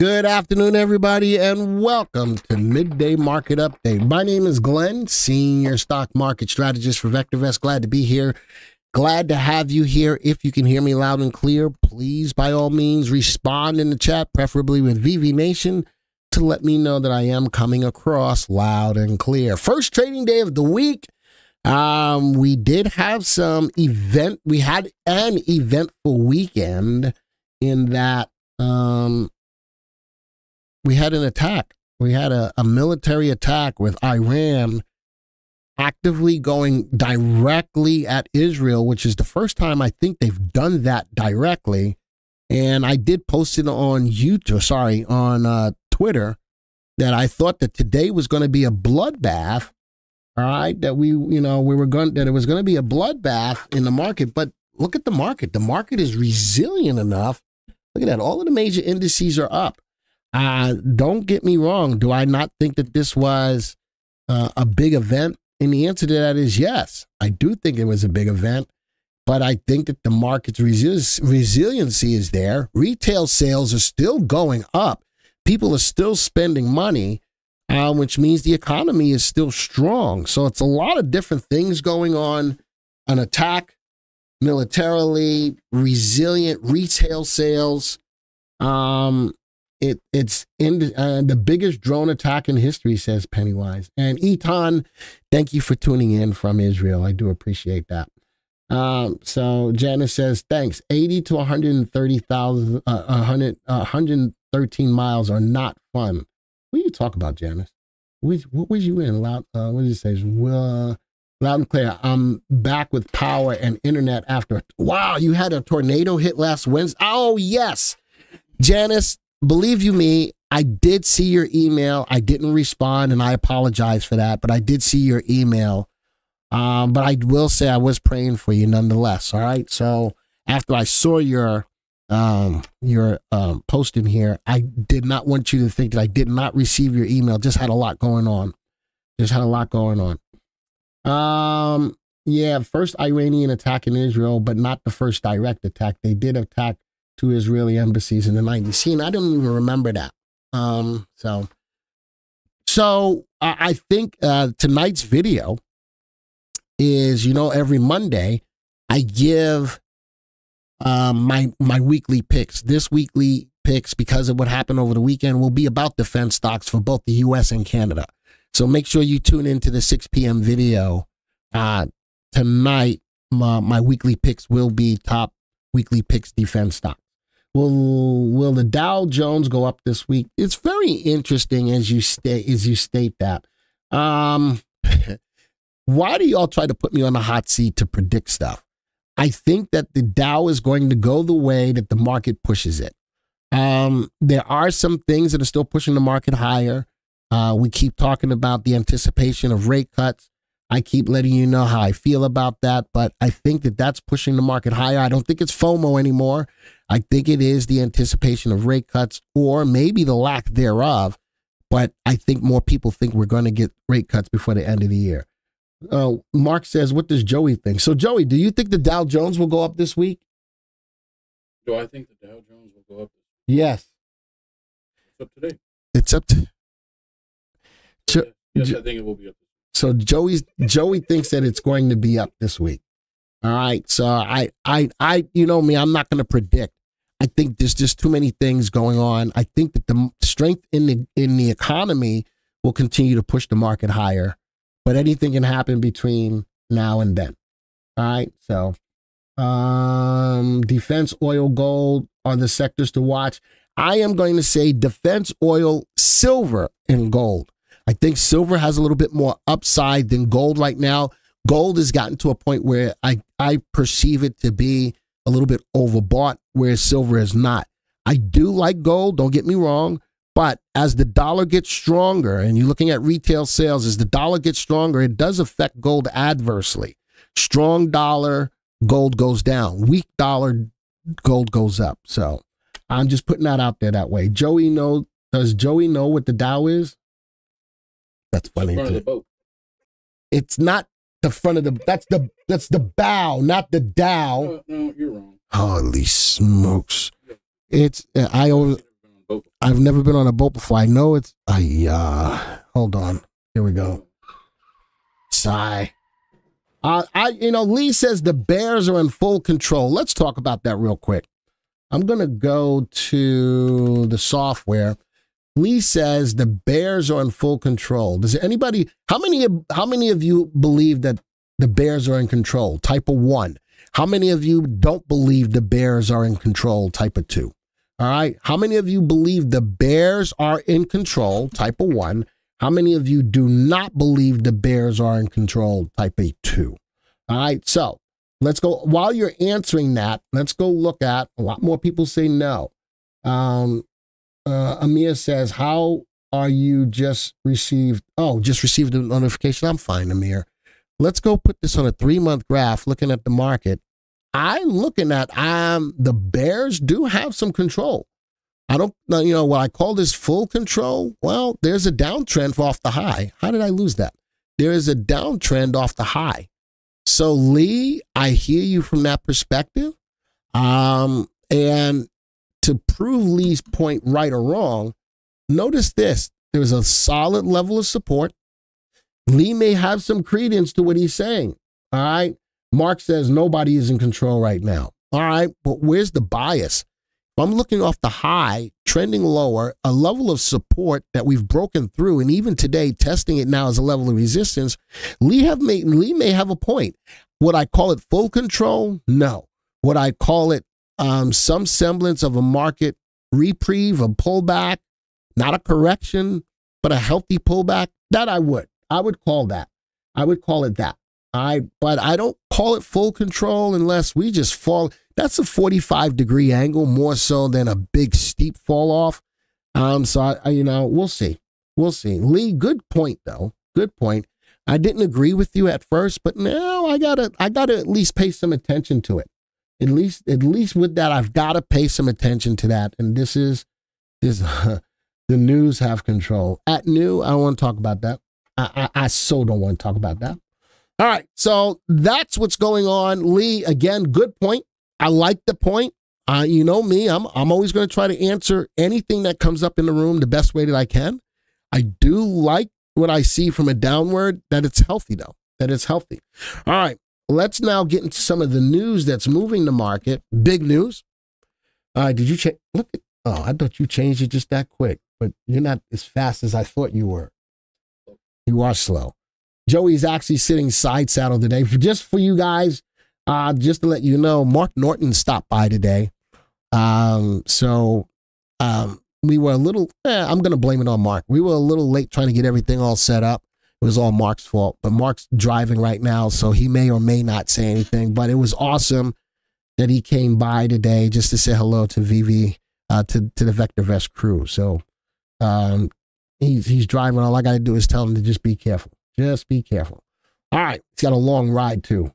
Good afternoon, everybody, and welcome to Midday Market Update. My name is Glenn, Senior Stock Market Strategist for VectorVest. Glad to be here. Glad to have you here. If you can hear me loud and clear, please, by all means, respond in the chat, preferably with VV Nation, to let me know that I am coming across loud and clear. First trading day of the week. Um, we did have some event. We had an eventful weekend in that um we had an attack. We had a, a military attack with Iran actively going directly at Israel, which is the first time I think they've done that directly. And I did post it on YouTube, sorry, on uh, Twitter, that I thought that today was going to be a bloodbath. All right, that we, you know, we were going that it was going to be a bloodbath in the market. But look at the market. The market is resilient enough. Look at that. All of the major indices are up. Uh, don't get me wrong. Do I not think that this was uh, a big event? And the answer to that is yes. I do think it was a big event, but I think that the market's resi- resiliency is there. Retail sales are still going up. People are still spending money, uh, which means the economy is still strong. So it's a lot of different things going on. An attack militarily, resilient retail sales. Um, it it's in uh, the biggest drone attack in history, says Pennywise. And Eton, thank you for tuning in from Israel. I do appreciate that. Um, so Janice says, thanks. 80 to 130,000, uh, 100, uh, 113 miles are not fun. What you talk about, Janice? Which, what was you in? Loud, uh, what did you say? Well, loud and clear. I'm back with power and internet after. Wow, you had a tornado hit last Wednesday. Oh, yes. Janice, believe you me, I did see your email. I didn't respond, and I apologize for that. But I did see your email. Um, but I will say I was praying for you nonetheless. All right. So after I saw your um, your um, post in here, I did not want you to think that I did not receive your email. Just had a lot going on. Just had a lot going on. Um, yeah, first Iranian attack in Israel, but not the first direct attack. They did attack two Israeli embassies in the 90s. See, and I don't even remember that. Um, so, so I, I think uh, tonight's video is, you know, every Monday I give um, my my weekly picks. This weekly picks, because of what happened over the weekend, will be about defense stocks for both the U.S. and Canada. So make sure you tune into the 6 p.m. video uh, tonight. My, my weekly picks will be top weekly picks defense stocks. Will will the Dow Jones go up this week? It's very interesting as you state as you state that. Um, why do y'all try to put me on the hot seat to predict stuff? I think that the Dow is going to go the way that the market pushes it. Um, there are some things that are still pushing the market higher. Uh, we keep talking about the anticipation of rate cuts. I keep letting you know how I feel about that, but I think that that's pushing the market higher. I don't think it's FOMO anymore. I think it is the anticipation of rate cuts or maybe the lack thereof. But I think more people think we're going to get rate cuts before the end of the year. Uh, Mark says, What does Joey think? So, Joey, do you think the Dow Jones will go up this week? Do I think the Dow Jones will go up? Yes. It's up today. It's up to. Yes, yes, I think it will be up. So Joey's Joey thinks that it's going to be up this week. All right. So I I I you know me, I'm not going to predict. I think there's just too many things going on. I think that the strength in the in the economy will continue to push the market higher, but anything can happen between now and then. All right, so um, defense, oil, gold are the sectors to watch. I am going to say defense, oil, silver, and gold. I think silver has a little bit more upside than gold right now. Gold has gotten to a point where I, I perceive it to be a little bit overbought, whereas silver is not. I do like gold, don't get me wrong, but as the dollar gets stronger, and you're looking at retail sales, as the dollar gets stronger, it does affect gold adversely. Strong dollar, gold goes down. Weak dollar, gold goes up. So I'm just putting that out there that way. Joey know does Joey know what the Dow is? That's funny. Too. It's not the front of the that's the that's the bow, not the Dow. No, no you're wrong. Holy smokes! It's I always. I've never been on a boat before. I know it's. I uh, hold on. Here we go. Sigh. Uh, I, you know, Lee says the Bears are in full control. Let's talk about that real quick. I'm gonna go to the software. Lee says the Bears are in full control. Does anybody? How many? of- How many of you believe that the Bears are in control? Type of one. How many of you don't believe the Bears are in control? Type of two. All right. How many of you believe the Bears are in control? Type of one. How many of you do not believe the Bears are in control? Type a two. All right. So let's go. While you're answering that, let's go look at a lot more people say no. Um, uh, Amir says, How are you just received? Oh, just received a notification. I'm fine, Amir. Let's go put this on a three month graph looking at the market. I'm looking at um the Bears do have some control. I don't know, you know, what I call this full control. Well, there's a downtrend off the high. How did I lose that? There is a downtrend off the high. So Lee, I hear you from that perspective. Um, and to prove Lee's point right or wrong, notice this. There's a solid level of support. Lee may have some credence to what he's saying. All right. Mark says nobody is in control right now. All right. But where's the bias? I'm looking off the high, trending lower, a level of support that we've broken through, and even today testing it now as a level of resistance, Lee have made Lee may have a point. Would I call it full control? No. Would I call it um, some semblance of a market reprieve, a pullback, not a correction, but a healthy pullback? That I would. I would call that. I would call it that. I but I don't call it full control unless we just fall. That's a 45 degree angle more so than a big steep fall off. Um, so I, I you know, we'll see. We'll see. Lee, good point though. Good point. I didn't agree with you at first, but now I gotta I gotta at least pay some attention to it. At least at least with that, I've gotta pay some attention to that. And this is this the news have control. At new, I don't want to talk about that. I, I, I so don't want to talk about that. All right, so that's what's going on. Lee, again, good point. I like the point. Uh, you know me, I'm I'm always going to try to answer anything that comes up in the room the best way that I can. I do like what I see from a downward that it's healthy though. That it's healthy. All right, let's now get into some of the news that's moving the market. Big news. All right, did you check? Look at. Oh, I thought you changed it just that quick, but you're not as fast as I thought you were. You are slow. Joey's actually sitting side saddle today. Just for you guys, uh, just to let you know, Mark Norton stopped by today. Um, so um, we were a little, eh, I'm going to blame it on Mark. We were a little late trying to get everything all set up. It was all Mark's fault, but Mark's driving right now, so he may or may not say anything. But it was awesome that he came by today just to say hello to VV, uh, to, to the VectorVest crew. So um, he's, he's driving. All I got to do is tell him to just be careful. Just be careful. All right. He's got a long ride too.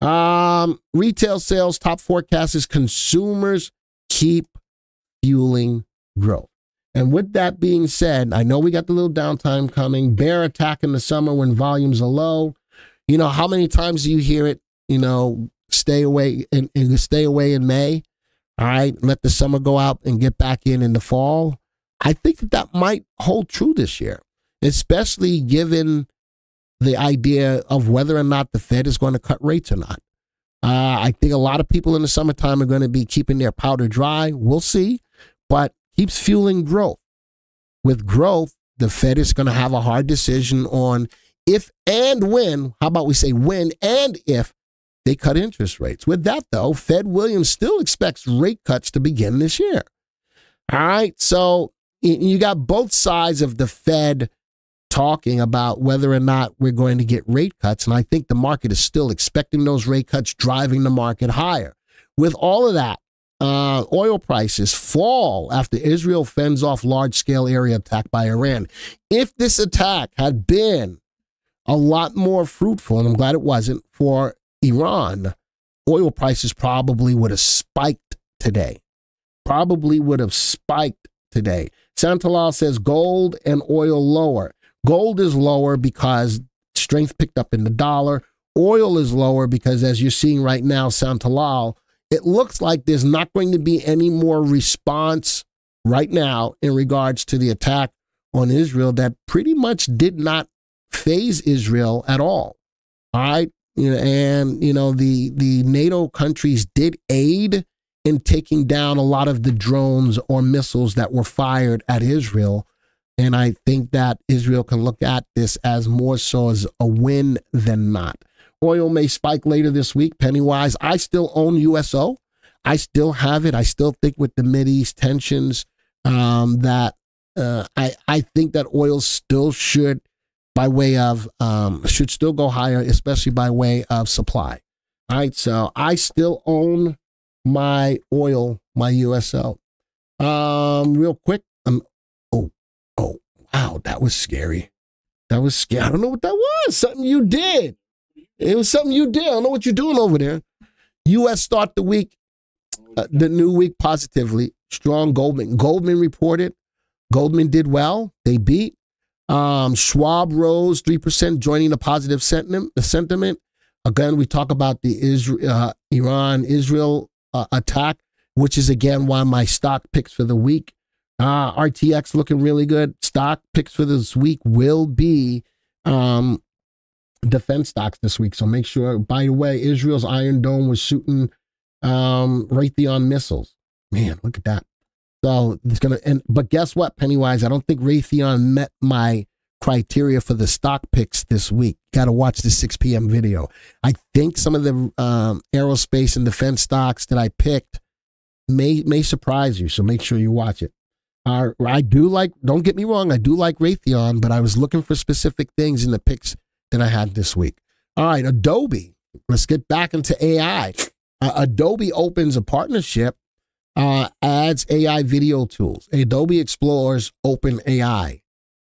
Um, retail sales top forecast is consumers keep fueling growth. And with that being said, I know we got the little downtime coming, bear attack in the summer when volumes are low. You know, how many times do you hear it? You know, stay away and, and stay away in May. All right, let the summer go out and get back in in the fall. I think that that might hold true this year, especially given the idea of whether or not the Fed is going to cut rates or not. Uh, I think a lot of people in the summertime are going to be keeping their powder dry. We'll see, but keeps fueling growth. With growth, the Fed is going to have a hard decision on if and when, how about we say when and if they cut interest rates. With that, though, Fed Williams still expects rate cuts to begin this year. All right. So you got both sides of the Fed talking about whether or not we're going to get rate cuts. And I think the market is still expecting those rate cuts, driving the market higher. With all of that, uh, oil prices fall after Israel fends off large scale area attack by Iran. If this attack had been a lot more fruitful, and I'm glad it wasn't, for Iran, oil prices probably would have spiked today. Probably would have spiked today. Santalal says gold and oil lower. Gold is lower because strength picked up in the dollar. Oil is lower because, as you're seeing right now, Santalal, it looks like there's not going to be any more response right now in regards to the attack on Israel that pretty much did not phase Israel at all. All right. You know, and you know the the NATO countries did aid in taking down a lot of the drones or missiles that were fired at Israel. And I think that Israel can look at this as more so as a win than not. Oil may spike later this week, penny wise. I still own USO. I still have it. I still think with the Mid East tensions um, that uh, I I think that oil still should, by way of um, should still go higher, especially by way of supply. All right, so I still own my oil, my USO. Um, real quick, um, oh, oh, wow, that was scary. That was scary. I don't know what that was. Something you did. It was something you did. I don't know what you're doing over there. U.S. start the week, uh, the new week positively. Strong Goldman. Goldman reported. Goldman did well. They beat. Um, Schwab rose 3%, joining the positive sentiment. The sentiment. Again, we talk about the Israel, uh, Iran Israel uh, attack, which is again why my stock picks for the week. Uh, RTX looking really good. Stock picks for this week will be um, defense stocks this week. So make sure, by the way, Israel's Iron Dome was shooting um, Raytheon missiles. Man, look at that. So it's gonna and but guess what, Pennywise? I don't think Raytheon met my criteria for the stock picks this week. Got to watch the 6 p.m. video. I think some of the um, aerospace and defense stocks that I picked may may surprise you. So make sure you watch it. Uh, I do like. Don't get me wrong. I do like Raytheon, but I was looking for specific things in the picks that I had this week. All right, Adobe. Let's get back into AI. Uh, Adobe opens a partnership, uh, adds AI video tools. Adobe explores OpenAI.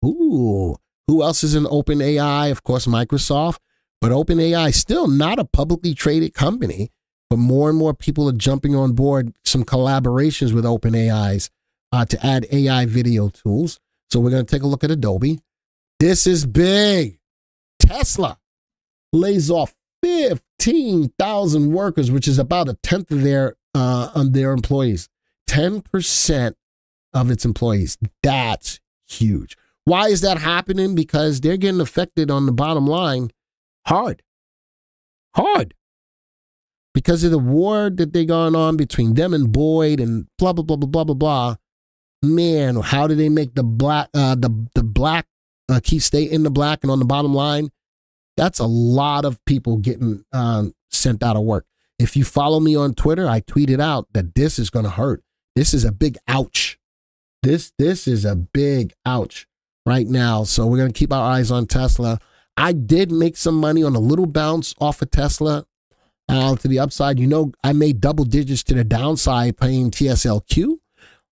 Ooh, who else is in OpenAI? Of course, Microsoft. But OpenAI still not a publicly traded company. But more and more people are jumping on board some collaborations with OpenAIs uh, to add AI video tools. So we're going to take a look at Adobe. This is big. Tesla lays off 15,000 workers, which is about a tenth of their uh, on their employees. 10% of its employees. That's huge. Why is that happening? Because they're getting affected on the bottom line hard. Hard. Because of the war that they're going on between them and BYD and blah blah blah blah blah blah blah. Man, how do they make the black uh the the black uh, key state in the black and on the bottom line? That's a lot of people getting um, sent out of work. If you follow me on Twitter, I tweeted out that this is going to hurt. This is a big ouch. This this is a big ouch right now. So we're going to keep our eyes on Tesla. I did make some money on a little bounce off of Tesla uh, to the upside. You know, I made double digits to the downside paying TSLQ.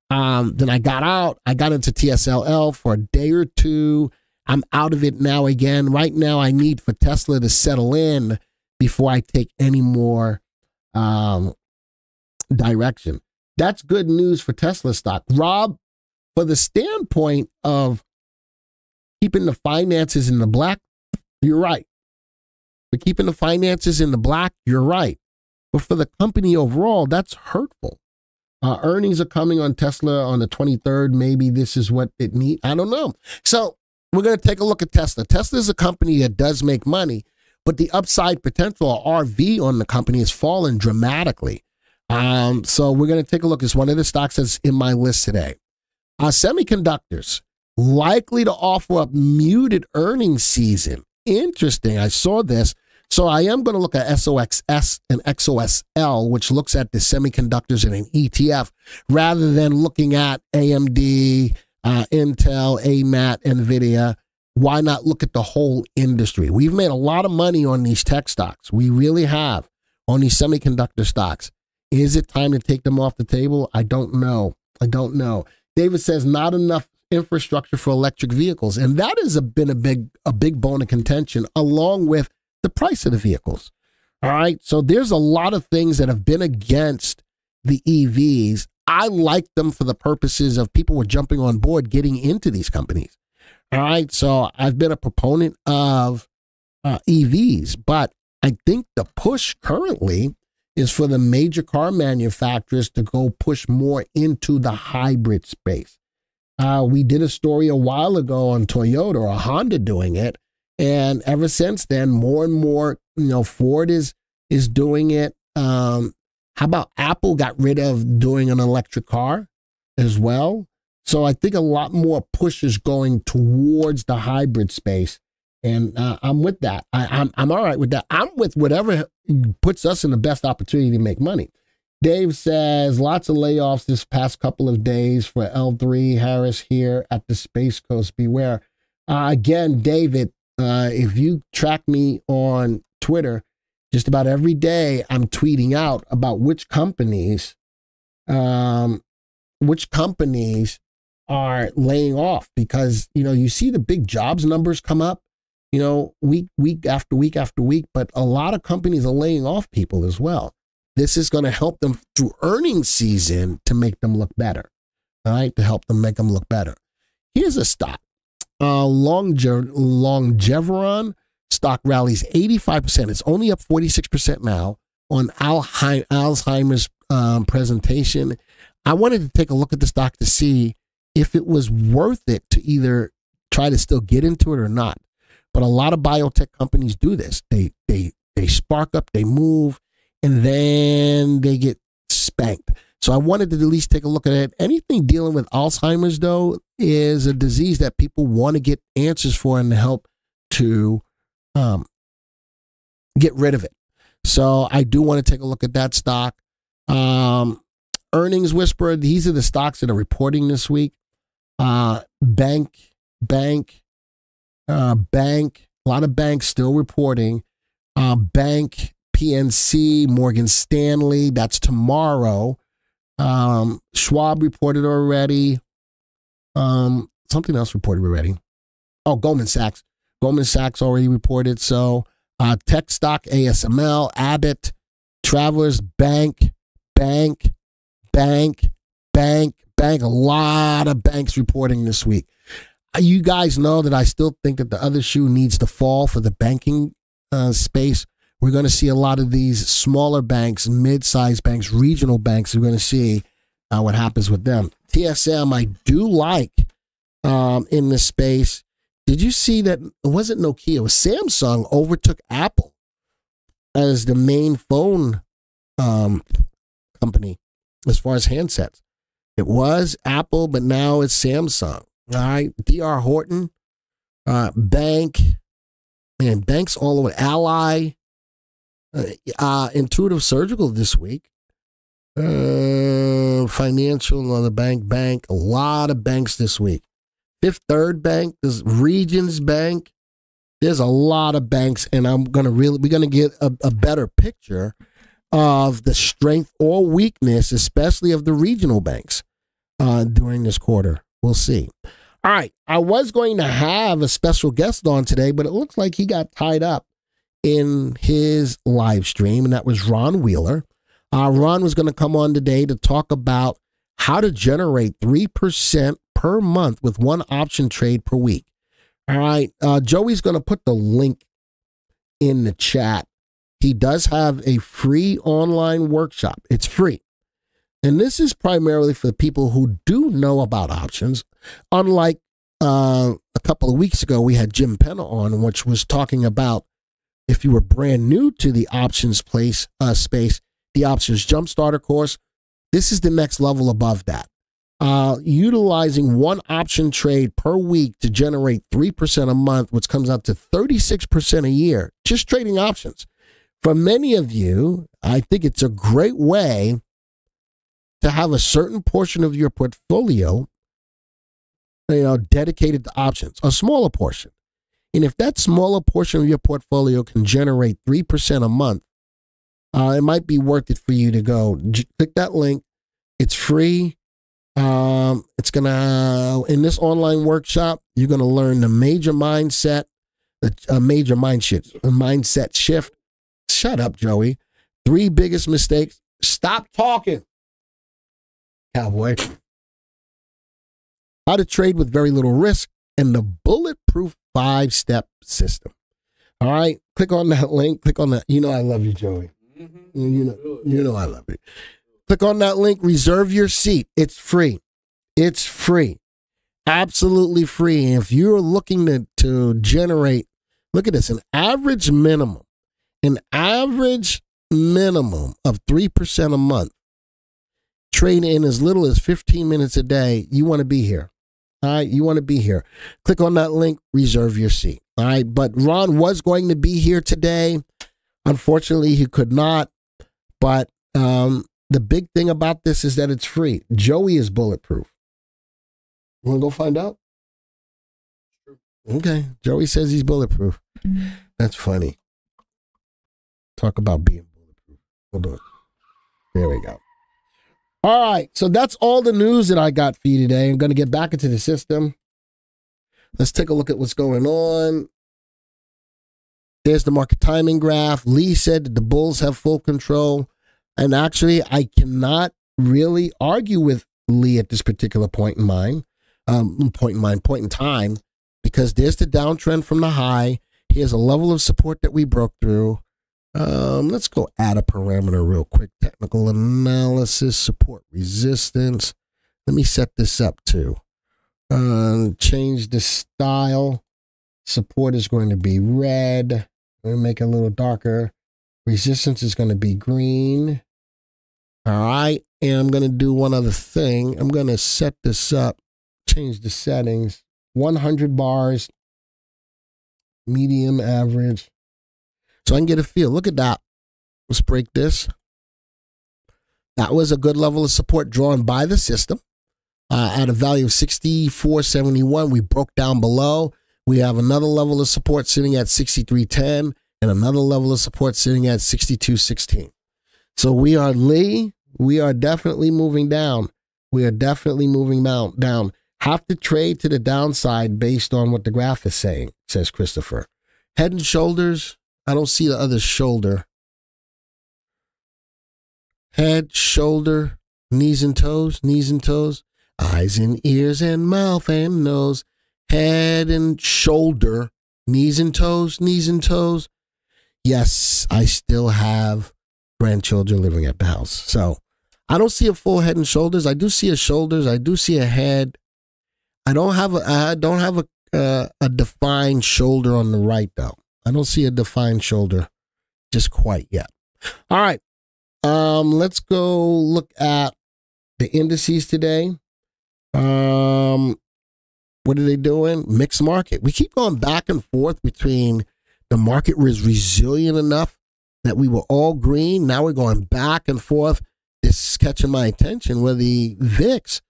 Um, then I got out. I got into TSLL for a day or two. I'm out of it now again. Right now, I need for Tesla to settle in before I take any more um, direction. That's good news for Tesla stock. Rob, for the standpoint of keeping the finances in the black, you're right. For keeping the finances in the black, you're right. But for the company overall, that's hurtful. Uh, earnings are coming on Tesla on the 23rd. Maybe this is what it needs. I don't know. So we're going to take a look at Tesla. Tesla is a company that does make money, but the upside potential RV on the company has fallen dramatically. Um, so we're going to take a look. It's one of the stocks that's in my list today. Uh, semiconductors likely to offer up muted earnings season. Interesting. I saw this. So I am going to look at SOXS and SOXL, which looks at the semiconductors in an ETF, rather than looking at AMD, uh, Intel, AMAT, NVIDIA. Why not look at the whole industry? We've made a lot of money on these tech stocks. We really have on these semiconductor stocks. Is it time to take them off the table? I don't know. I don't know. David says not enough infrastructure for electric vehicles, and that has been a big a big bone of contention, along with the price of the vehicles. All right, so there's a lot of things that have been against the EVs I like them for the purposes of people were jumping on board getting into these companies. All right. So I've been a proponent of uh, EVs, but I think the push currently is for the major car manufacturers to go push more into the hybrid space. Uh, we did a story a while ago on Toyota or Honda doing it, and ever since then, more and more, you know, Ford is is doing it. Um, how about Apple got rid of doing an electric car as well? So I think a lot more push is going towards the hybrid space, and uh, I'm with that. I, I'm I'm all right with that. I'm with whatever puts us in the best opportunity to make money. Dave says lots of layoffs this past couple of days for L3 Harris here at the Space Coast. Beware. Uh, again, David, uh, if you track me on Twitter, just about every day I'm tweeting out about which companies, um, which companies are laying off because you know you see the big jobs numbers come up you know week week after week after week but a lot of companies are laying off people as well. This is going to help them through earnings season to make them look better all right to help them make them look better. Here's a stock uh Longe- longeveron stock rallies 85% it's only up 46% now on alzheimer's um, presentation i wanted to take a look at the stock to see if it was worth it to either try to still get into it or not. But a lot of biotech companies do this. They they they spark up, they move, and then they get spanked. So I wanted to at least take a look at it. Anything dealing with Alzheimer's though is a disease that people want to get answers for and help to um, get rid of it. So I do want to take a look at that stock. Um, earnings whisperer, these are the stocks that are reporting this week uh, bank, bank, uh, bank. A lot of banks still reporting. Uh, bank, PNC, Morgan Stanley. That's tomorrow. Um, Schwab reported already. Um, something else reported already. Oh, Goldman Sachs. Goldman Sachs already reported. So, uh, tech stock, ASML, Abbott, Travelers Bank, Bank, Bank, Bank, bank, a lot of banks reporting this week. Uh, you guys know that I still think that the other shoe needs to fall for the banking uh, space. We're going to see a lot of these smaller banks, mid-sized banks, regional banks. We're going to see uh, what happens with them. TSM, I do like um, in this space. Did you see that? It wasn't Nokia. It was Samsung overtook Apple as the main phone um, company as far as handsets. It was Apple, but now it's Samsung. All right. DR Horton, uh, Bank, and Banks all over, Ally, uh, uh, Intuitive Surgical this week. Uh, financial, another bank, bank, a lot of banks this week. Fifth Third Bank, there's Regions Bank. There's a lot of banks, and I'm gonna really we're gonna get a, a better picture of the strength or weakness, especially of the regional banks uh, during this quarter. We'll see. All right. I was going to have a special guest on today, but it looks like he got tied up in his live stream, and that was Ron Wheeler. Uh, Ron was going to come on today to talk about how to generate 3% per month with one option trade per week. All right. Uh, Joey's going to put the link in the chat. He does have a free online workshop. It's free. And this is primarily for people who do know about options. Unlike uh, a couple of weeks ago, we had Jim Penna on, which was talking about if you were brand new to the options place uh, space, the options jump starter course. This is the next level above that. Uh, utilizing one option trade per week to generate 3% a month, which comes out to 36% a year, just trading options. For many of you, I think it's a great way to have a certain portion of your portfolio, you know, dedicated to options, a smaller portion. And if that smaller portion of your portfolio can generate 3% a month, uh, it might be worth it for you to go click that link. It's free. Um, it's gonna in this online workshop, you're gonna learn the major mindset, a major mind shift, a mindset shift. Shut up, Joey. Three biggest mistakes. Stop talking cowboy. How to trade with very little risk and the bulletproof five step system. All right, click on that link. Click on that. You know, I love you, Joey. Mm-hmm. You know, you know I love it. Click on that link, reserve your seat. It's free. It's free. Absolutely free. And if you're looking to, to generate, look at this, an average minimum, an average minimum of 3% a month, trade in as little as 15 minutes a day, you want to be here. All right, you want to be here. Click on that link, reserve your seat. All right, but Ron was going to be here today. Unfortunately, he could not. But um, the big thing about this is that it's free. Joey is bulletproof. You want to go find out? Okay. Joey says he's bulletproof. That's funny. Talk about being bulletproof. Hold on. There we go. All right. So that's all the news that I got for you today. I'm going to get back into the system. Let's take a look at what's going on. There's the market timing graph. Lee said that the Bulls have full control. And actually, I cannot really argue with Lee at this particular point in mind, um, point in mind, point in time, because there's the downtrend from the high. Here's a level of support that we broke through. Um, let's go add a parameter real quick. Technical analysis, support resistance. Let me set this up too. Um, change the style. Support is going to be red. Let me make it a little darker. Resistance is going to be green. All right. And I'm going to do one other thing. I'm going to set this up, change the settings. 100 bars, medium, average. So I can get a feel. Look at that. Let's break this. That was a good level of support drawn by the system. Uh, at a value of 64.71, we broke down below. We have another level of support sitting at 63.10 and another level of support sitting at 62.16. So we are Lee. We are definitely moving down. We are definitely moving down. Down. Have to trade to the downside based on what the graph is saying, says Christopher. Head and shoulders. I don't see the other shoulder. Head, shoulder, knees and toes, knees and toes, eyes and ears and mouth and nose, head and shoulder, knees and toes, knees and toes. Yes, I still have grandchildren living at the house. So I don't see a full head and shoulders. I do see a shoulders. I do see a head. I don't have a I don't have a uh, a defined shoulder on the right though. I don't see a defined shoulder just quite yet. All right. Um, let's go look at the indices today. Um, what are they doing? Mixed market. We keep going back and forth between the market was resilient enough that we were all green. Now we're going back and forth. This is catching my attention where the VIX,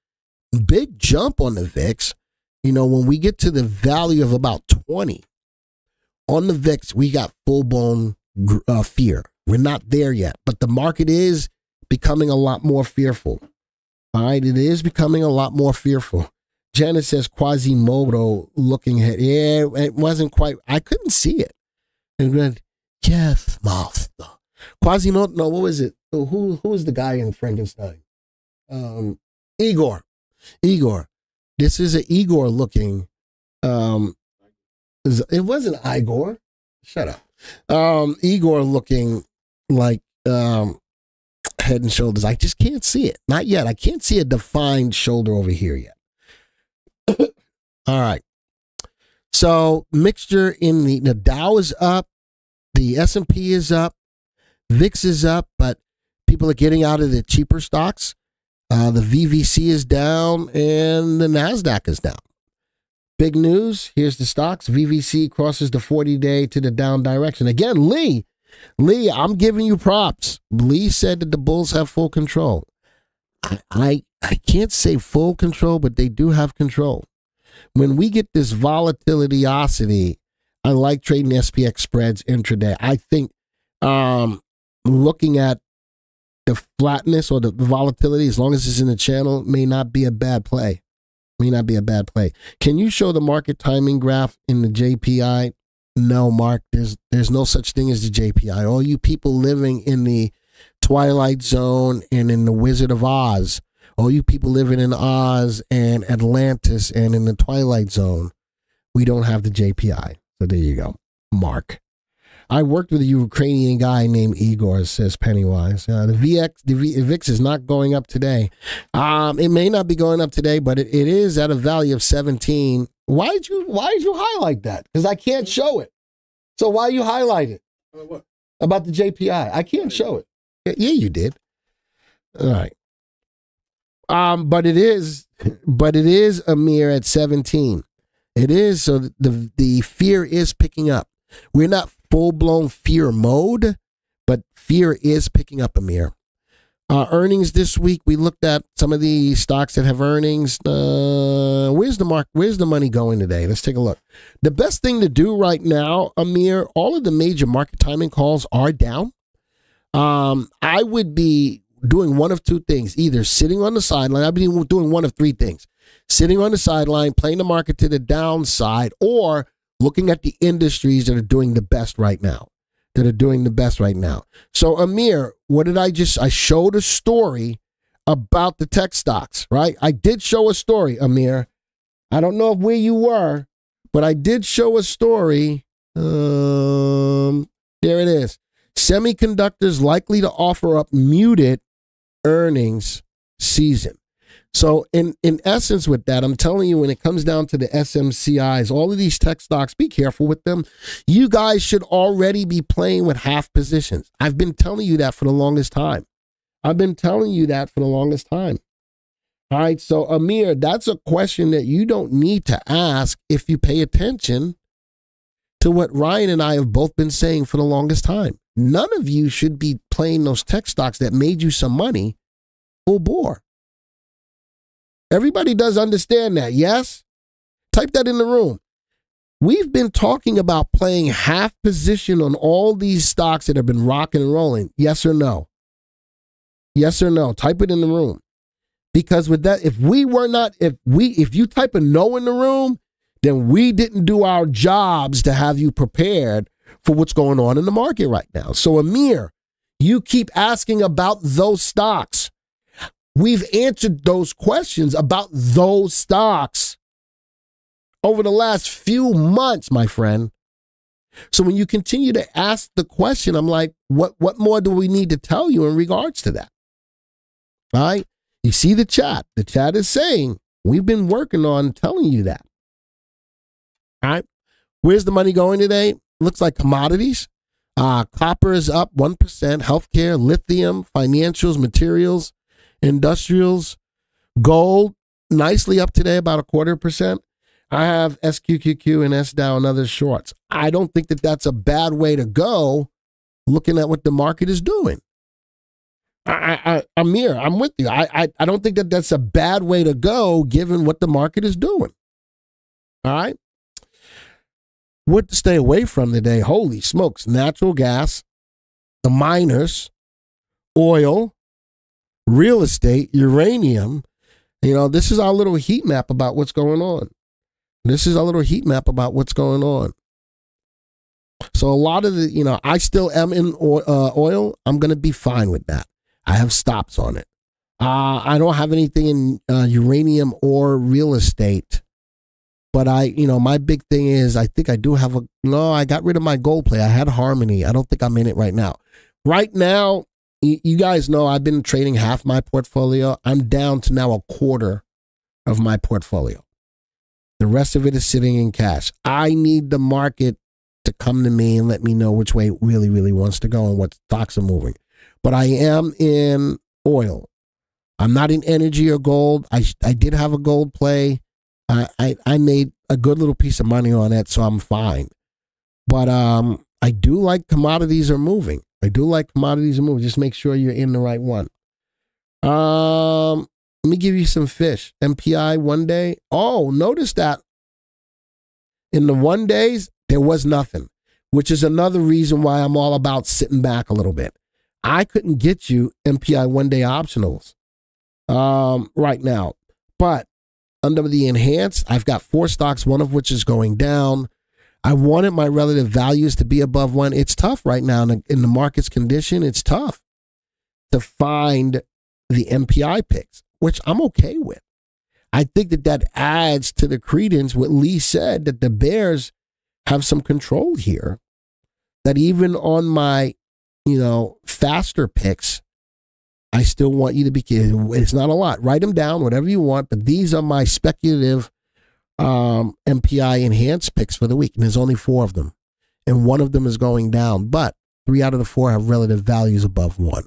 big jump on the VIX. You know, when we get to the value of about 20 on the VIX, we got full blown uh, fear. We're not there yet, but the market is becoming a lot more fearful. All right, it is becoming a lot more fearful. Janet says Quasimodo looking at yeah, it wasn't quite. I couldn't see it. And then yes, master Quasimodo. No, what was it? Who who was the guy in Frankenstein? Um, Igor. Igor. This is an Igor looking. Um, it wasn't Igor. Shut up. Um, Igor looking like um, head and shoulders. I just can't see it. Not yet. I can't see a defined shoulder over here yet. All right. So mixture in the the Dow is up, the S and P is up, VIX is up, but people are getting out of the cheaper stocks. Uh, the VVC is down and the Nasdaq is down. Big news. Here's the stocks. VVC crosses the 40 day to the down direction. Again, Lee Lee, I'm giving you props. Lee said that the Bulls have full control. I, I, I can't say full control, but they do have control. When we get this volatilityosity, I like trading SPX spreads intraday. I think um, looking at the flatness or the volatility, as long as it's in the channel, may not be a bad play. May not be a bad play. Can you show the market timing graph in the JPI? No, Mark, there's there's no such thing as the JPI. All you people living in the Twilight Zone and in the Wizard of Oz, all you people living in Oz and Atlantis and in the Twilight Zone, we don't have the JPI. So there you go, Mark. I worked with a Ukrainian guy named Igor, says Pennywise. Uh, the VX, the v, VIX is not going up today. Um, it may not be going up today, but it, it is at a value of 17. Why did you Why did you highlight that? Because I can't show it. So why you highlight it About what? about the JPI? I can't show it. Yeah, yeah, you did. All right. Um, but it is, but it is Amir at 17. It is so the the fear is picking up. We're not full blown fear mode, but fear is picking up, Amir. Uh, earnings this week, we looked at some of the stocks that have earnings. Uh, where's the mark? Where's the money going today? Let's take a look. The best thing to do right now, Amir, all of the major market timing calls are down. Um, I would be doing one of two things: either sitting on the sideline. I'd be doing one of three things: sitting on the sideline, playing the market to the downside, or looking at the industries that are doing the best right now that are doing the best right now. So Amir, what did I just I showed a story about the tech stocks, right? I did show a story, Amir. I don't know where you were, but I did show a story. Um there it is. Semiconductors likely to offer up muted earnings season. So in in essence with that, I'm telling you when it comes down to the SMCIs, all of these tech stocks, be careful with them. You guys should already be playing with half positions. I've been telling you that for the longest time. I've been telling you that for the longest time. All right, so Amir, that's a question that you don't need to ask if you pay attention to what Ryan and I have both been saying for the longest time. None of you should be playing those tech stocks that made you some money full bore. Everybody does understand that, yes? Type that in the room. We've been talking about playing half position on all these stocks that have been rocking and rolling. Yes or no? Yes or no? Type it in the room. Because with that, if we were not, if we, if you type a no in the room, then we didn't do our jobs to have you prepared for what's going on in the market right now. So, Amir, you keep asking about those stocks. We've answered those questions about those stocks over the last few months, my friend. So when you continue to ask the question, I'm like, what what more do we need to tell you in regards to that? All right? You see the chat. The chat is saying we've been working on telling you that. All right. Where's the money going today? Looks like commodities. Uh, copper is up 1%, healthcare, lithium, financials, materials, industrials, gold, nicely up today, about a quarter percent. I have SQQQ and SDOW and other shorts. I don't think that that's a bad way to go looking at what the market is doing. I, I, Amir, I'm with you. I, I, I don't think that that's a bad way to go given what the market is doing. All right. What to stay away from today? Holy smokes. Natural gas, the miners, oil, real estate, uranium. You know, this is our little heat map about what's going on. This is a little heat map about what's going on. So a lot of the, you know, I still am in uh, oil. I'm going to be fine with that. I have stops on it. Uh, I don't have anything in uh, uranium or real estate. But I, you know, my big thing is I think I do have a, no, I got rid of my gold play. I had Harmony. I don't think I'm in it right now. Right now, you guys know I've been trading half my portfolio. I'm down to now a quarter of my portfolio. The rest of it is sitting in cash. I need the market to come to me and let me know which way it really, really wants to go and what stocks are moving. But I am in oil. I'm not in energy or gold. I I did have a gold play. I, I, I made a good little piece of money on it, so I'm fine. But um, I do like commodities are moving. I do like commodities are moving. Just make sure you're in the right one. Um, let me give you some fish. MPI one day. Oh, notice that in the one days, there was nothing, which is another reason why I'm all about sitting back a little bit. I couldn't get you MPI one day optionals um, right now. But under the enhanced, I've got four stocks, one of which is going down. I wanted my relative values to be above one. It's tough right now in the, in the market's condition. It's tough to find the MPI picks, which I'm okay with. I think that that adds to the credence what Lee said that the Bears have some control here. that even on my, you know, faster picks, I still want you to be. It's not a lot. Write them down, whatever you want. But these are my speculative um, MPI enhanced picks for the week, and there's only four of them, and one of them is going down. But three out of the four have relative values above one.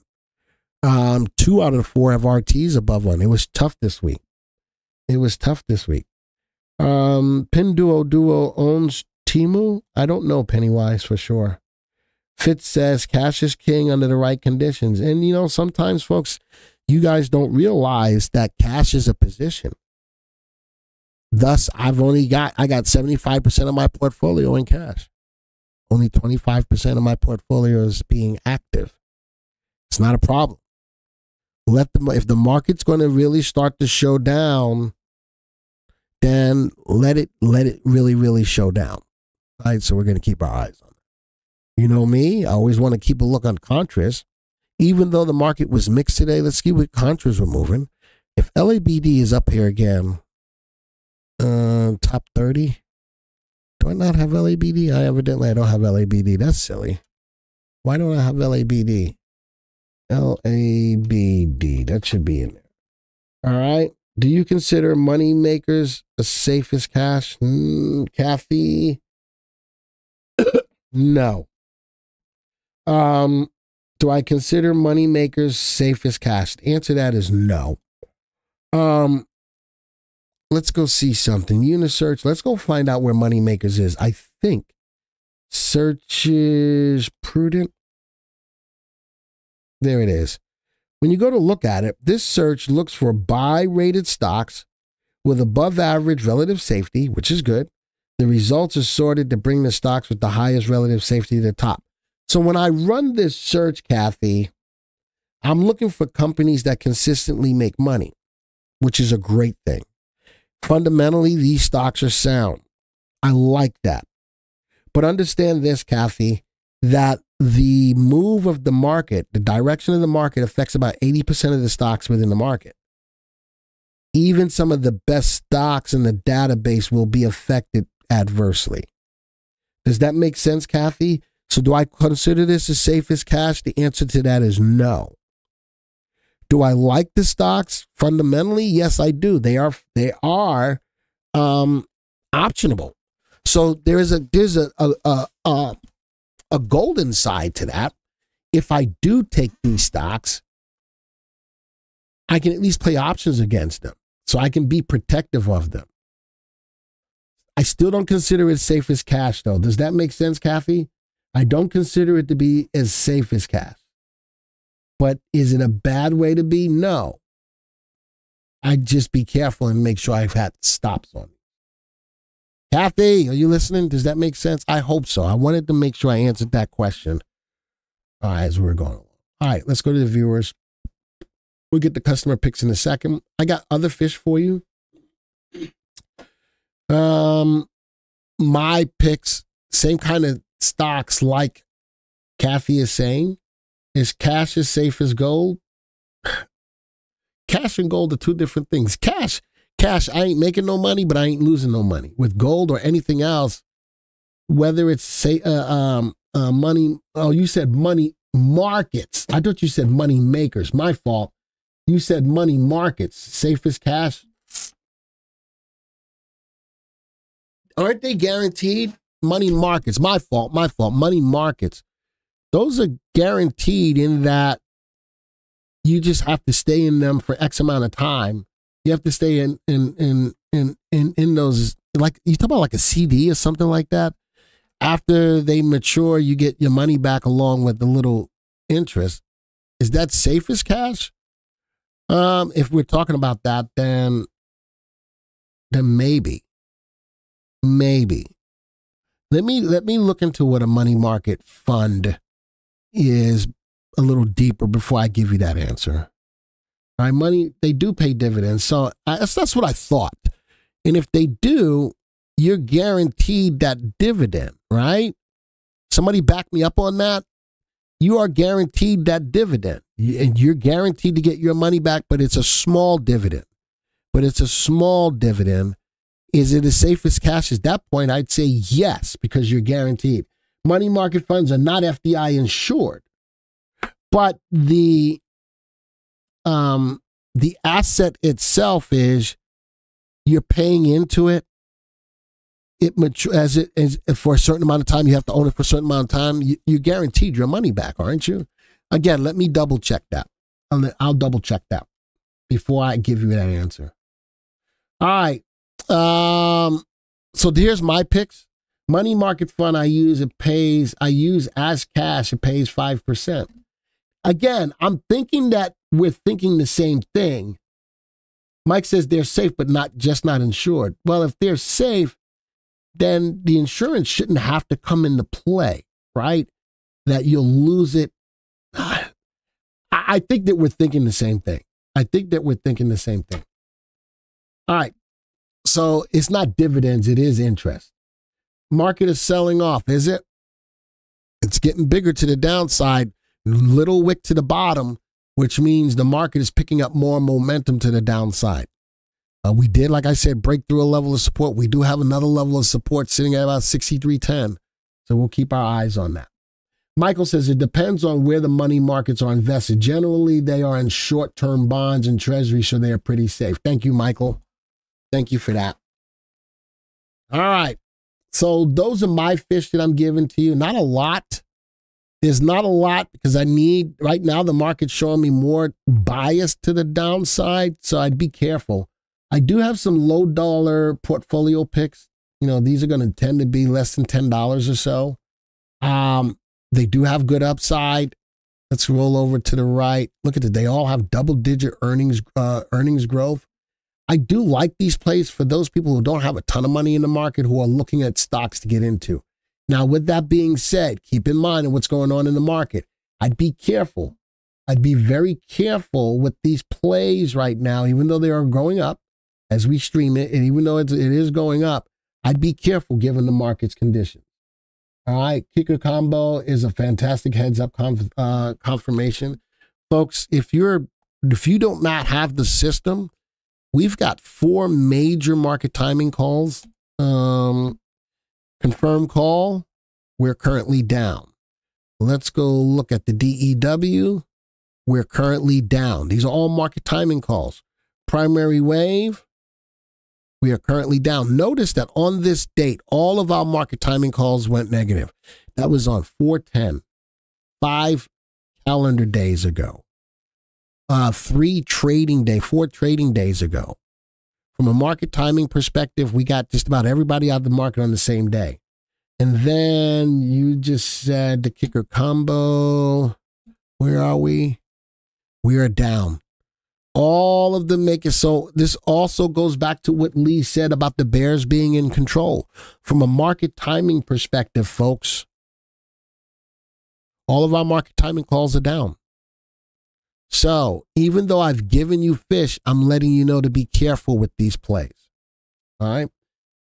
Um, two out of the four have RTs above one. It was tough this week. It was tough this week. Um, Pinduo Duo Duo owns Temu. I don't know Pennywise for sure. Fitz says cash is king under the right conditions. And, you know, sometimes, folks, you guys don't realize that cash is a position. Thus, I've only got, I got 75% of my portfolio in cash. Only 25% of my portfolio is being active. It's not a problem. Let the, if the market's going to really start to show down, then let it, let it really, really show down. Right. So we're going to keep our eyes on it. you know me, I always want to keep a look on Contras. Even though the market was mixed today, let's see what Contras were moving. If LABD is up here again, uh, top 30, do I not have LABD? I evidently I don't have LABD. That's silly. Why don't I have LABD? LABD. That should be in there. All right. Do you consider money makers the safest cash? Mm, Kathy? no. Um, do I consider moneymakers safest cash? The answer to that is no. Um, let's go see something. Unisearch. Let's go find out where moneymakers is. I think search is prudent. There it is. When you go to look at it, this search looks for buy rated stocks with above average relative safety, which is good. The results are sorted to bring the stocks with the highest relative safety to the top. So when I run this search, Kathy, I'm looking for companies that consistently make money, which is a great thing. Fundamentally, these stocks are sound. I like that. But understand this, Kathy, that the move of the market, the direction of the market affects about 80% of the stocks within the market. Even some of the best stocks in the database will be affected adversely. Does that make sense, Kathy? So, do I consider this as safe as cash? The answer to that is no. Do I like the stocks fundamentally? Yes, I do. They are they are um, optionable. So there is a there's a a, a a a golden side to that. If I do take these stocks, I can at least play options against them, so I can be protective of them. I still don't consider it safe as cash, though. Does that make sense, Kathy? I don't consider it to be as safe as cash. But is it a bad way to be? No. I just be careful and make sure I've had stops on. Kathy, are you listening? Does that make sense? I hope so. I wanted to make sure I answered that question uh, as we're going along. All right, let's go to the viewers. We'll get the customer picks in a second. I got other fish for you. Um, my picks, same kind of stocks like Kathy is saying, is cash as safe as gold? Cash and gold are two different things. Cash, cash, I ain't making no money, but I ain't losing no money. With gold or anything else, whether it's say uh, um uh, money. Oh, you said money markets. I thought you said money makers. My fault. You said money markets. Safe as cash. Aren't they guaranteed? money markets, my fault, my fault, money markets, those are guaranteed in that you just have to stay in them for X amount of time. You have to stay in in in in in, in those like you talk about like a CD or something like that. After they mature, you get your money back along with the little interest. Is that safe as cash? Um, if we're talking about that, then then maybe, maybe. Let me let me look into what a money market fund is a little deeper before I give you that answer. All right, money they do pay dividends, so I, that's that's what I thought. And if they do, you're guaranteed that dividend, right? Somebody back me up on that. You are guaranteed that dividend, and you're guaranteed to get your money back, but it's a small dividend. But it's a small dividend is it as safe as cash? At that point, I'd say yes, because you're guaranteed. Money market funds are not FDI insured, but the um the asset itself is you're paying into it. It mature as it is for a certain amount of time. You have to own it for a certain amount of time. You, you guaranteed your money back, aren't you? Again, let me double check that. I'll, I'll double check that before I give you that answer. All right. Um, so here's my picks. Money market fund I use, it pays, I use as cash, it pays 5%. Again, I'm thinking that we're thinking the same thing. Mike says they're safe, but not just not insured. Well, if they're safe, then the insurance shouldn't have to come into play, right? That you'll lose it. I think that we're thinking the same thing. I think that we're thinking the same thing. All right. So it's not dividends, it is interest. Market is selling off, is it? It's getting bigger to the downside, little wick to the bottom, which means the market is picking up more momentum to the downside. Uh, we did, like I said, break through a level of support. We do have another level of support sitting at about 63.10. So we'll keep our eyes on that. Michael says it depends on where the money markets are invested. Generally, they are in short term bonds and treasuries, so they are pretty safe. Thank you, Michael. Thank you for that. All right. So those are my fish that I'm giving to you. Not a lot. There's not a lot because I need right now the market's showing me more bias to the downside. So I'd be careful. I do have some low dollar portfolio picks. You know, these are going to tend to be less than $10 or so. Um, they do have good upside. Let's roll over to the right. Look at it. They all have double digit earnings uh, earnings growth. I do like these plays for those people who don't have a ton of money in the market who are looking at stocks to get into. Now, with that being said, keep in mind what's going on in the market. I'd be careful. I'd be very careful with these plays right now, even though they are going up as we stream it, and even though it's, it is going up, I'd be careful given the market's conditions. All right, kicker combo is a fantastic heads up conf- uh, confirmation, folks. If you're if you don't not have the system, We've got four major market timing calls. Um, confirm call, we're currently down. Let's go look at the DEW. We're currently down. These are all market timing calls. Primary wave, we are currently down. Notice that on this date, all of our market timing calls went negative. That was on 410, five calendar days ago uh, three trading day, four trading days ago. From a market timing perspective, we got just about everybody out of the market on the same day. And then you just said the kicker combo. Where are we? We are down. All of them make it so. This also goes back to what Lee said about the Bears being in control. From a market timing perspective, folks, all of our market timing calls are down. So even though I've given you fish, I'm letting you know to be careful with these plays. All right.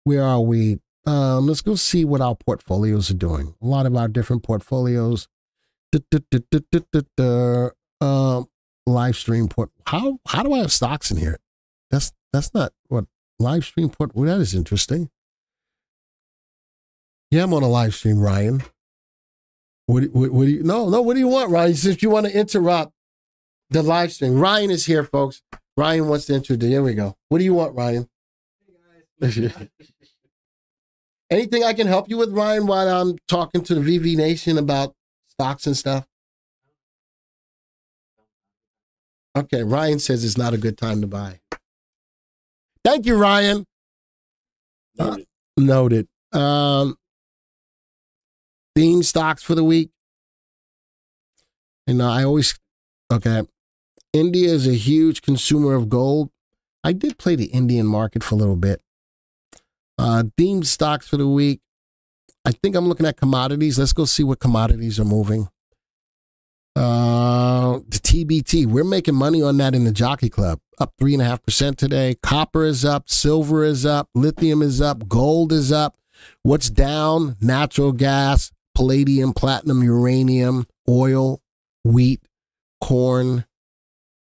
Where are we? Um, let's go see what our portfolios are doing. A lot of our different portfolios. Um, live stream port. How how do I have stocks in here? That's that's not what live stream port. Well, that is interesting. Yeah, I'm on a live stream, Ryan. What, what, what do you? No, no. What do you want, Ryan? Since you want to interrupt, the live stream. Ryan is here, folks. Ryan wants to introduce. Here we go. What do you want, Ryan? Anything I can help you with, Ryan, while I'm talking to the VV Nation about stocks and stuff? Okay, Ryan says it's not a good time to buy. Thank you, Ryan. Uh, noted. Um, theme stocks for the week. And I always, okay, India is a huge consumer of gold. I did play the Indian market for a little bit. Uh, themed stocks for the week. I think I'm looking at commodities. Let's go see what commodities are moving. Uh, the TBT, we're making money on that in the Jockey Club. Up three and a half percent today. Copper is up. Silver is up. Lithium is up. Gold is up. What's down? Natural gas, palladium, platinum, uranium, oil, wheat, corn,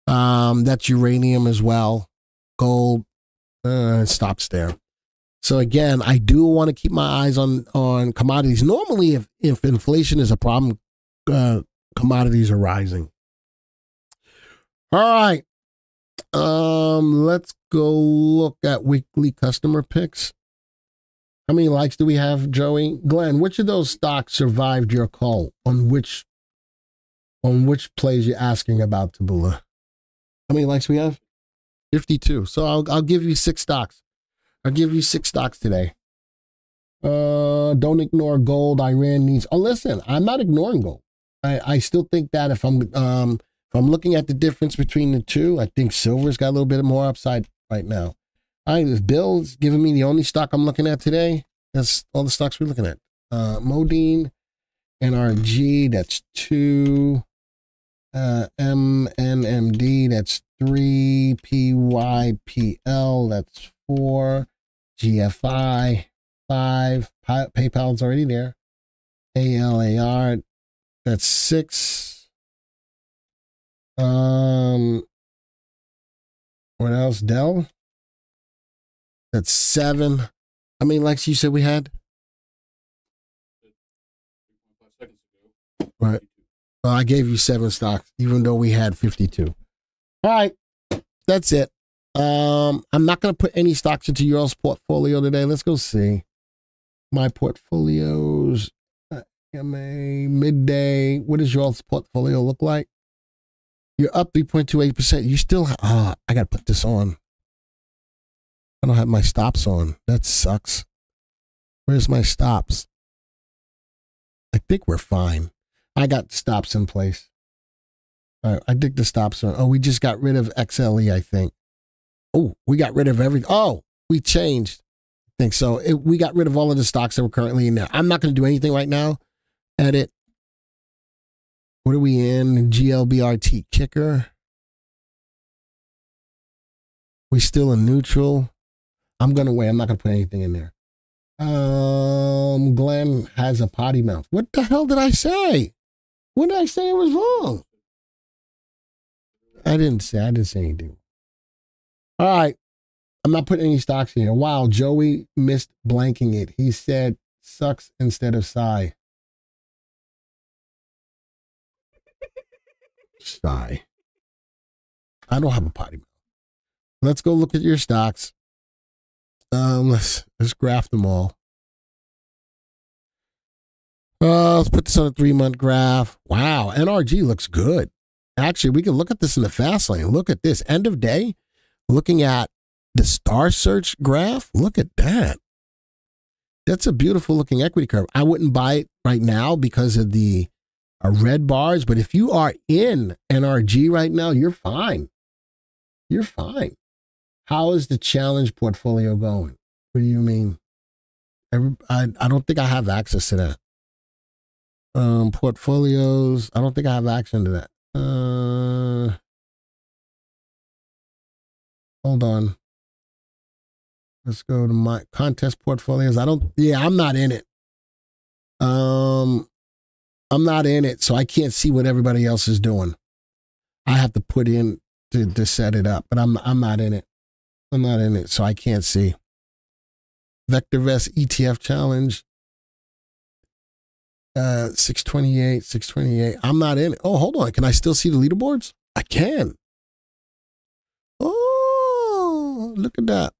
um, that's uranium as well. Gold uh, stops there. So again, I do want to keep my eyes on on commodities. Normally, if if inflation is a problem, uh, commodities are rising. All right. Um, let's go look at weekly customer picks. How many likes do we have, Joey? Glenn, which of those stocks survived your call? On which on which plays you're asking about Taboola? How many likes we have? 52. So I'll I'll give you six stocks. I'll give you six stocks today. Uh don't ignore gold. Iran needs oh listen, I'm not ignoring gold. I, I still think that if I'm um if I'm looking at the difference between the two, I think silver's got a little bit more upside right now. Right, if Bill's giving me the only stock I'm looking at today, that's all the stocks we're looking at. Uh Modine, NRG, that's two. Uh MNMD, that's three. PYPL, that's four. GFI, five. PayPal's already there. ALAR, that's six. Um, what else? Dell. That's seven. I mean, like you said, we had. Right. Well, I gave you seven stocks, even though we had fifty-two. All right, that's it. Um, I'm not going to put any stocks into your portfolio today. Let's go see my portfolios. MA midday. What does your portfolio look like? You're up 3.28%. You still, ah, I got to put this on. I don't have my stops on. That sucks. Where's my stops? I think we're fine. I got stops in place. All right, I think the stops. Oh, we just got rid of XLE, I think. Oh, we got rid of everything. Oh, we changed. I think so. It, we got rid of all of the stocks that were currently in there. I'm not going to do anything right now. Edit. What are we in? GLBRT kicker. We still in neutral. I'm gonna wait. I'm not gonna put anything in there. Um, Glenn has a potty mouth. What the hell did I say? What did I say it was wrong? I didn't say. I didn't say anything. All right. I'm not putting any stocks in here. Wow, Joey missed blanking it. He said sucks instead of sigh. Sigh. I don't have a potty mouth. Let's go look at your stocks. Um, let's let's graph them all. Uh, let's put this on a three month graph. Wow, NRG looks good. Actually, we can look at this in the fast lane. Look at this end of day. Looking at the star search graph. Look at that. That's a beautiful looking equity curve. I wouldn't buy it right now because of the uh, red bars, but if you are in NRG right now, you're fine. You're fine. How is the challenge portfolio going? What do you mean? I, I don't think I have access to that. Um, portfolios. I don't think I have access to that. Uh, hold on. Let's go to my contest portfolios. I don't. Yeah, I'm not in it. Um, I'm not in it, so I can't see what everybody else is doing. I have to put in to, to set it up, but I'm I'm not in it. I'm not in it, so I can't see. Vector VectorVest ETF challenge. Uh, 628, 628. I'm not in it. Oh, hold on. Can I still see the leaderboards? I can. Oh, look at that.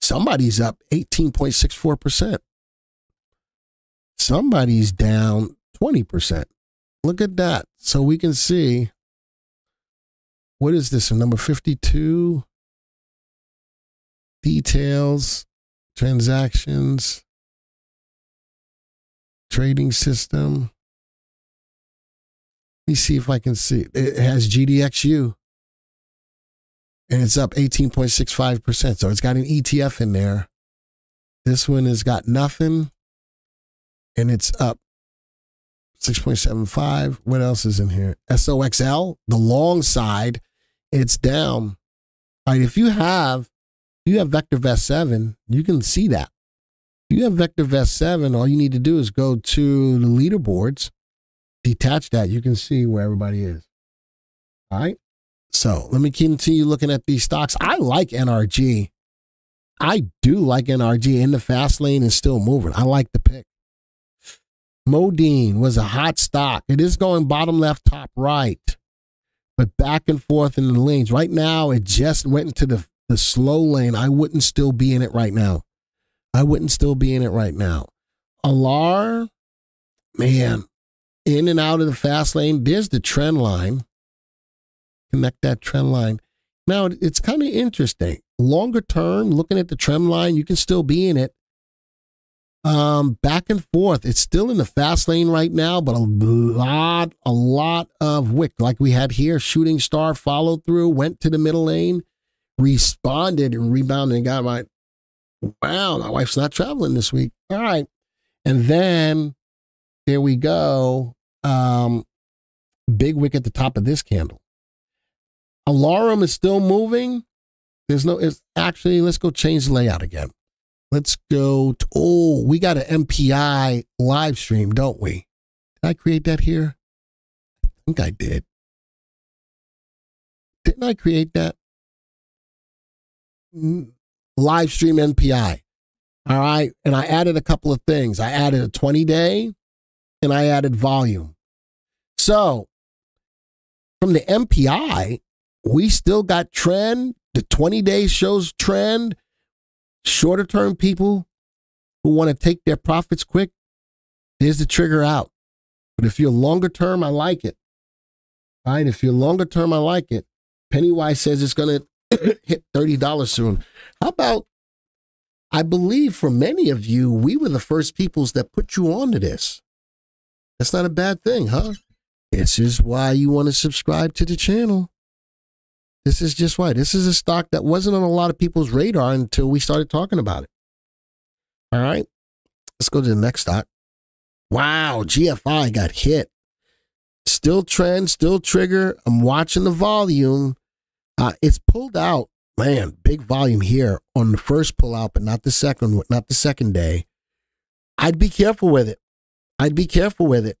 Somebody's up 18.64%. Somebody's down 20%. Look at that. So we can see what is this? A number 52 details, transactions, trading system. Let me see if I can see. It has GDXU and it's up 18.65%. So it's got an ETF in there. This one has got nothing and it's up 6.75. What else is in here? SOXL, the long side, it's down. All right, if you have you have Vector VectorVest 7, you can see that. If you have VectorVest 7, all you need to do is go to the leaderboards, detach that, you can see where everybody is. All right. So let me continue looking at these stocks. I like NRG. I do like NRG in the fast lane and still moving. I like the pick. Modine was a hot stock. It is going bottom left, top right, but back and forth in the lanes. Right now, it just went into the, the slow lane. I wouldn't still be in it right now. I wouldn't still be in it right now. Alar, man, in and out of the fast lane. There's the trend line. Connect that trend line. Now, it's kind of interesting. Longer term, looking at the trend line, you can still be in it. Um, back and forth. It's still in the fast lane right now, but a lot, a lot of wick like we had here. Shooting star followed through, went to the middle lane, responded and rebounded and got my wow, my wife's not traveling this week. All right. And then there we go. Um, big wick at the top of this candle. Alarum is still moving. There's no, it's actually, let's go change the layout again. Let's go to, oh, we got an MPI live stream, don't we? Did I create that here? I think I did. Didn't I create that? Live stream MPI. All right. And I added a couple of things. I added a 20 day and I added volume. So from the MPI, we still got trend. The 20 day shows trend. Shorter term people who want to take their profits quick, there's the trigger out. But if you're longer term, I like it. All right. If you're longer term, I like it. Pennywise says it's going to hit $30 soon. How about, I believe for many of you, we were the first peoples that put you onto this. That's not a bad thing, huh? This is why you want to subscribe to the channel. This is just why. This is a stock that wasn't on a lot of people's radar until we started talking about it. All right. Let's go to the next stock. Wow, GFI got hit. Still trend, still trigger. I'm watching the volume. Uh, it's pulled out. Man, big volume here on the first pull out, but not the second, not the second day. I'd be careful with it. I'd be careful with it.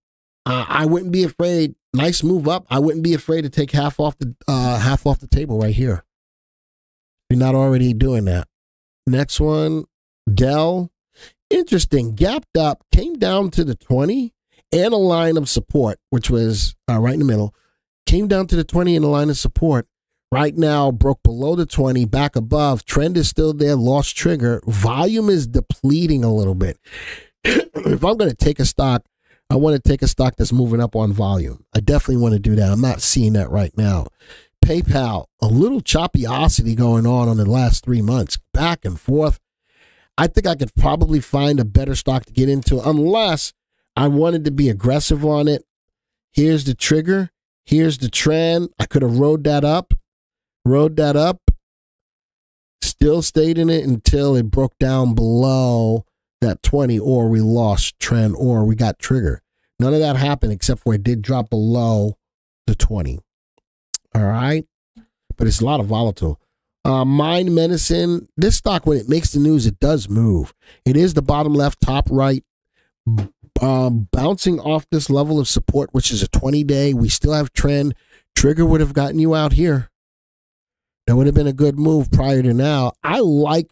Uh, I wouldn't be afraid. Nice move up. I wouldn't be afraid to take half off the uh, half off the table right here. You're not already doing that. Next one, Dell. Interesting. Gapped up, came down to the 20 and a line of support, which was uh, right in the middle. Came down to the 20 and a line of support. Right now, broke below the 20, back above. Trend is still there, lost trigger. Volume is depleting a little bit. if I'm going to take a stock, I want to take a stock that's moving up on volume. I definitely want to do that. I'm not seeing that right now. PayPal, a little choppyosity going on on the last three months, back and forth. I think I could probably find a better stock to get into unless I wanted to be aggressive on it. Here's the trigger. Here's the trend. I could have rode that up, rode that up, still stayed in it until it broke down below that 20 or we lost trend or we got trigger. None of that happened except for it did drop below the 20. All right. But it's a lot of volatile. Uh, Mind Medicine, this stock, when it makes the news, it does move. It is the bottom left, top right, um, bouncing off this level of support, which is a 20 day. We still have trend. Trigger would have gotten you out here. That would have been a good move prior to now. I like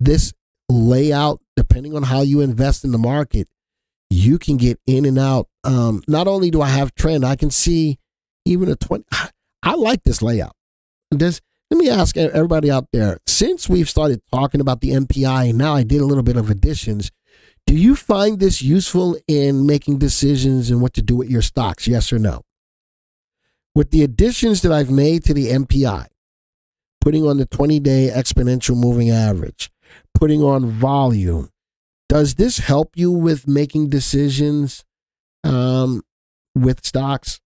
this layout, depending on how you invest in the market, you can get in and out. Um, not only do I have trend, I can see even a 20. I like this layout. This, let me ask everybody out there since we've started talking about the MPI and now I did a little bit of additions, do you find this useful in making decisions and what to do with your stocks? Yes or no? With the additions that I've made to the MPI, putting on the 20 day exponential moving average, putting on volume. Does this help you with making decisions um, with stocks?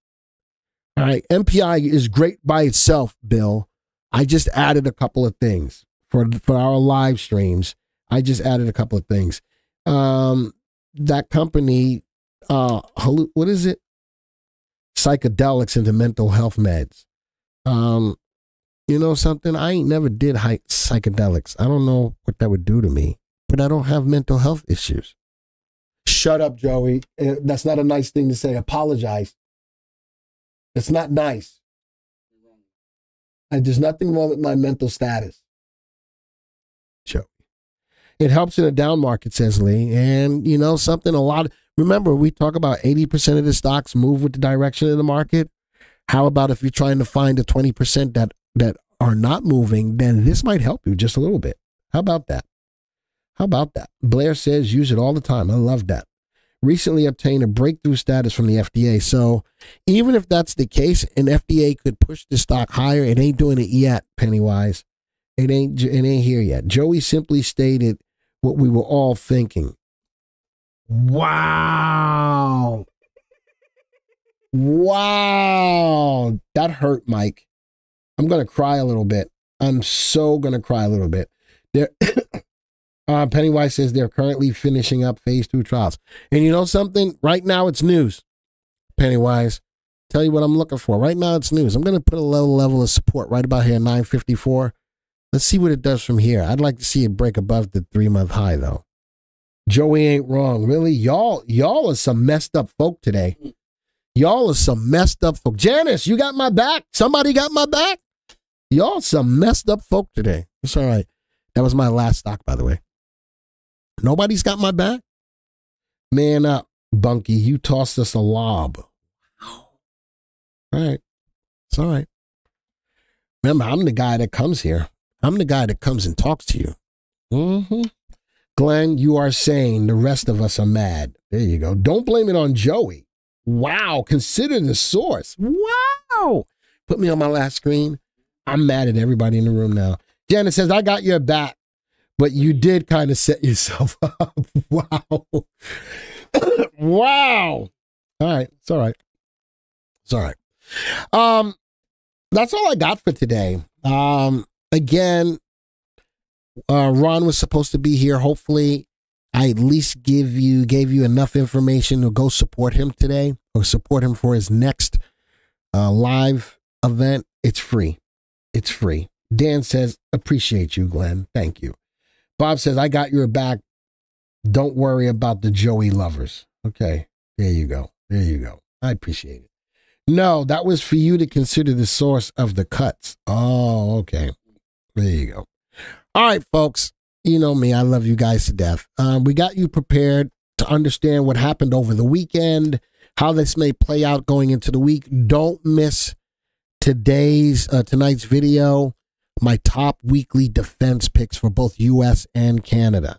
All right, MPI is great by itself, Bill. I just added a couple of things for for our live streams. I just added a couple of things. Um, that company, uh, what is it? Psychedelics into mental health meds. Um, you know something? I ain't never did psychedelics. I don't know what that would do to me, but I don't have mental health issues. Shut up, Joey. Eh, that's not a nice thing to say. Apologize. It's not nice. And there's nothing wrong with my mental status. Joey. It helps in a down market, says Lee. And, you know, something a lot. Remember, we talk about 80% of the stocks move with the direction of the market. How about if you're trying to find the 20% that, that are not moving, then this might help you just a little bit. How about that? How about that? Blair says use it all the time. I love that. Recently obtained a breakthrough status from the FDA. So even if that's the case, an FDA could push the stock higher. It ain't doing it yet, Pennywise. It ain't it ain't here yet. Joey simply stated what we were all thinking. Wow. Wow. That hurt, Mike. I'm going to cry a little bit. I'm so going to cry a little bit. There uh, Pennywise says they're currently finishing up phase 2 trials. And you know something? Right now it's news. Pennywise, tell you what I'm looking for. Right now it's news. I'm going to put a low level of support right about here 954. Let's see what it does from here. I'd like to see it break above the 3-month high though. Joey ain't wrong. Really? Y'all y'all are some messed up folk today. Y'all are some messed up folk. Janice, you got my back? Somebody got my back? Y'all some messed up folk today. It's all right. That was my last stock, by the way. Nobody's got my back? Man up, Bunky. You tossed us a lob. All right. It's all right. Remember, I'm the guy that comes here. I'm the guy that comes and talks to you. Mm-hmm. Glenn, you are saying the rest of us are mad. There you go. Don't blame it on Joey. Wow. Consider the source. Wow. Put me on my last screen. I'm mad at everybody in the room now. Janet says, I got your back, but you did kind of set yourself up. wow. wow. All right. It's all right. It's all right. Um, that's all I got for today. Um, again, uh, Ron was supposed to be here. Hopefully, I at least give you gave you enough information to go support him today or support him for his next uh, live event. It's free. It's free. Dan says, appreciate you, Glenn. Thank you. Bob says, I got your back. Don't worry about the Joey lovers. Okay. There you go. There you go. I appreciate it. No, that was for you to consider the source of the cuts. Oh, okay. There you go. All right, folks. You know me. I love you guys to death. Um, we got you prepared to understand what happened over the weekend, how this may play out going into the week. Don't miss today's uh, tonight's video. My top weekly defense picks for both U.S. and Canada.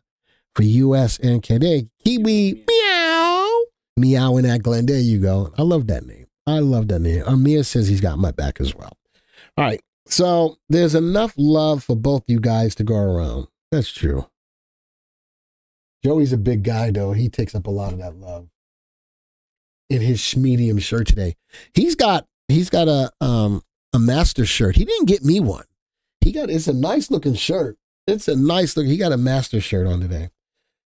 For U.S. and Canada, Kiwi meow meowing that Glenn. There you go. I love that name. I love that name. Amir says he's got my back as well. All right. So there's enough love for both you guys to go around. That's true. Joey's a big guy, though. He takes up a lot of that love. In his medium shirt today, he's got he's got a um a master shirt. He didn't get me one. He got it's a nice looking shirt. It's a nice look. He got a master shirt on today.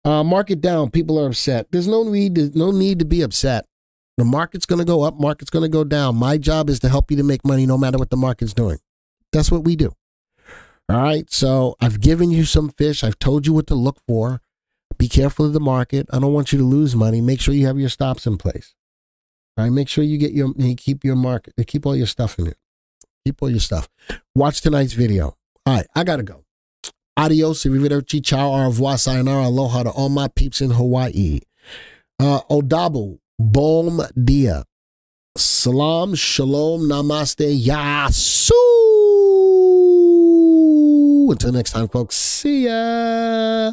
Uh, market down. People are upset. There's no need. To, no need to be upset. The market's going to go up. Market's going to go down. My job is to help you to make money, no matter what the market's doing. That's what we do. All right. So I've given you some fish. I've told you what to look for. Be careful of the market. I don't want you to lose money. Make sure you have your stops in place. All right. Make sure you get your you keep your market. Keep all your stuff in it. Keep all your stuff. Watch tonight's video. All right. I gotta go. Adios, arrivederci, ciao, au revoir, sayonara, aloha to all my peeps in Hawaii. Uh, Odabu, bom dia. Salam, shalom, namaste, yasu. Until next time, folks. See ya.